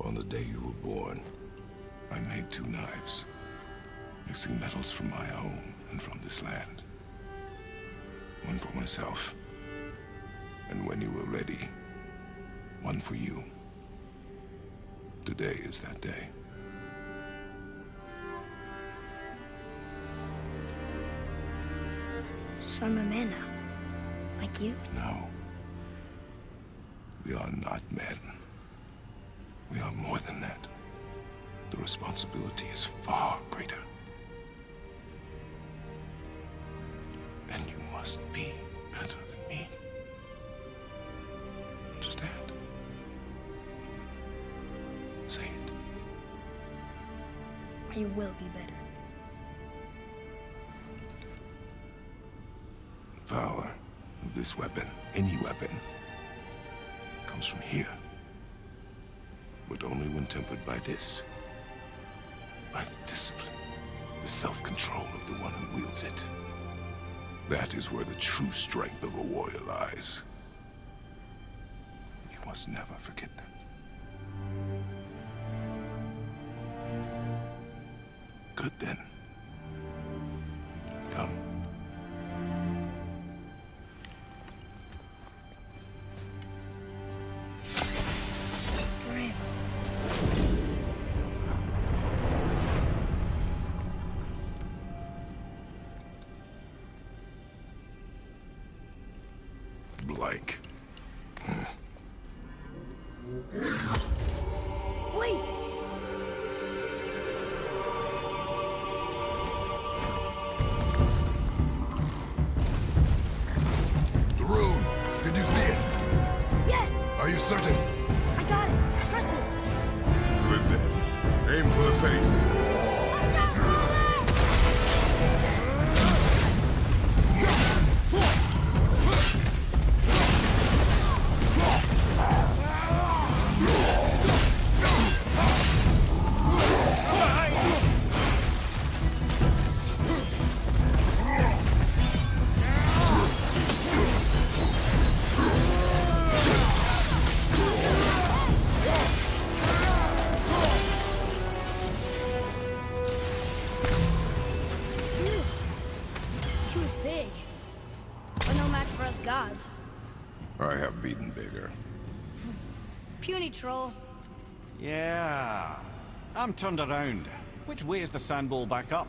On the day you were born, I made two knives, mixing metals from my home and from this land. One for myself, and when you were ready, one for you. Today is that day. So I'm a man now. Like you? No. We are not men. We are more than that. The responsibility is far greater. And you must be better than me. Understand? Say it. I will be better. The power of this weapon, any weapon, comes from here. But only when tempered by this. By the discipline, the self-control of the one who wields it. That is where the true strength of a warrior lies. You must never forget that. Good then. Blank. Wait! The rune! Did you see it? Yes! Are you certain? I got it! Trust me! Good then. Aim for the face. But for us gods. I have beaten bigger. Puny troll. Yeah. I'm turned around. Which way is the sandball back up?